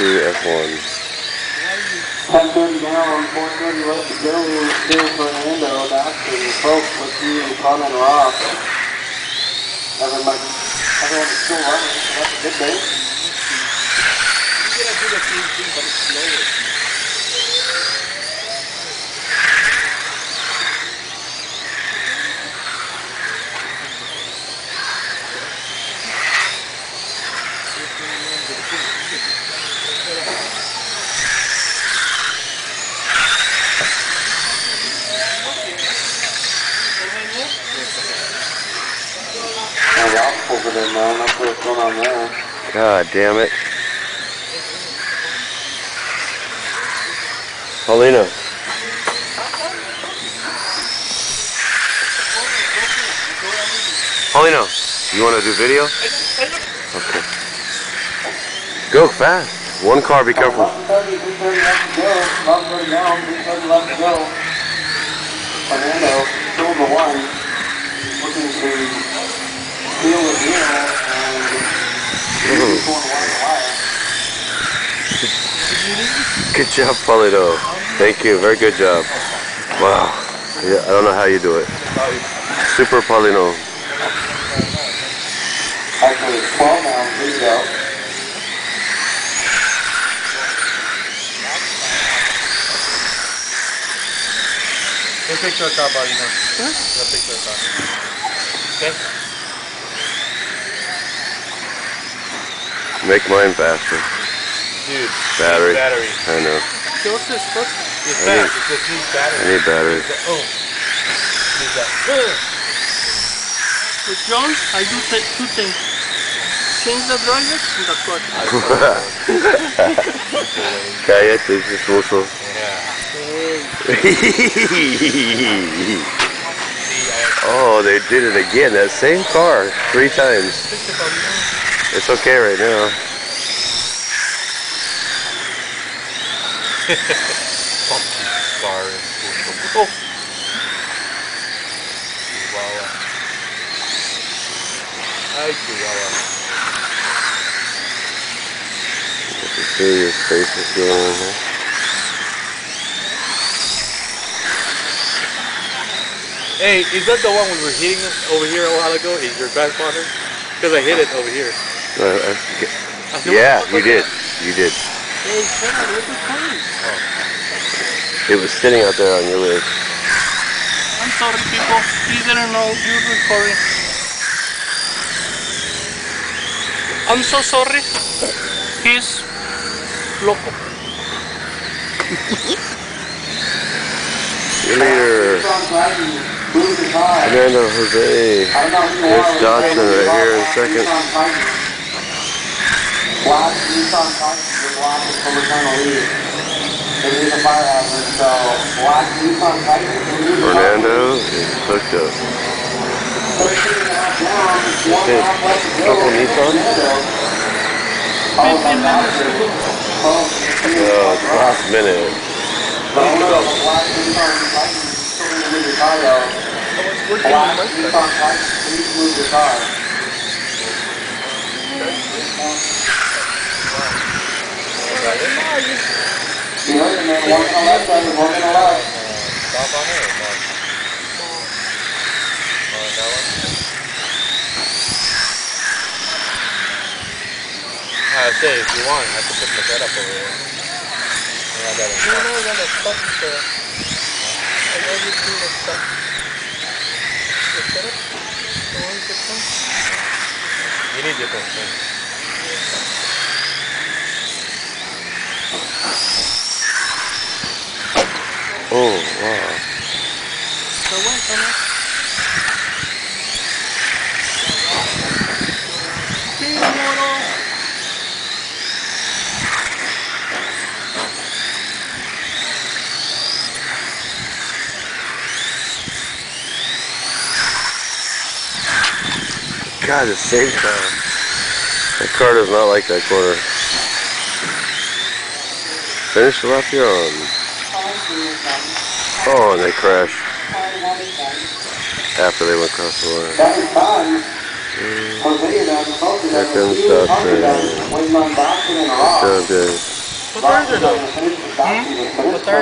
to F1. 1030 down, 430 left to go. Still Fernando, Dodson, folks with you, Carmen Ross. Everybody, everyone's still running. so That's a good day. You gotta do the same thing, but it's slower. And Ross pulled it in now, that's what's going on there. God damn it. Paulino. Paulino, you want to do video? Okay. Go fast. One car, be careful. 130, 330 left to go. 130 down, 330 left to go. Fernando, still the one, looking to steal the deal and he's going wide wire. Good job, Paulino. Thank you. Very good job. Wow. Yeah, I don't know how you do it. Super Paulino. Actually, it's 12 now, please go. Take a picture of car, buddy. No. Take a picture of car. Okay? Make mine faster. Dude, Battery. battery. I know. Yours is first. It's I need- fast. It just needs I battery. need battery. Oh. That. With John, I do th two things. Change the driver and the clutch. Cállate, esposo. Yeah. oh, they did it again. That same car, three times. It's okay right now. Funky car. Oh. Chihuahua. Ay, Chihuahua. You can see your face is going on here. Hey, is that the one we were hitting over here a while ago? Is your grandfather? Because I hit it over here. Uh, forget- yeah, you did. You did. Hey, Sarah, where's the phone? It was sitting out there on your list. I'm sorry, people. You didn't know you were recording. I'm so sorry. He's loco. See you later. Move the car. Fernando Jose. I don't know who you There's. Dodson right here in second. Black Nissan Titan, your black is from Eternal Lead. It is a fire hazard, so black Nissan Titan. can move the car. Fernando is hooked up. 13 and a half down, one Okay, Nissan. Fernando. Followed by 15 minutes Dodson. to go. Followed by Oh, uh, it's last minute. The move the car though. We're getting Black much better. Nissan Titan, please move the car. You. One one that one? If you want, I can put my setup over here. Yeah, that No, no, no, stuff is there. I know you do the stuff. The one with the phone? You need different things. Oh, wow. Mono. God, the same car. That car does not like that corner. Finish the lap you're. Oh, and they crashed after they went across the line. That was fun. Jose, uh, the folks Here that comes we were Dodson. talking about, waiting on Dodson and Ross. Good job, guys. What's there though? What are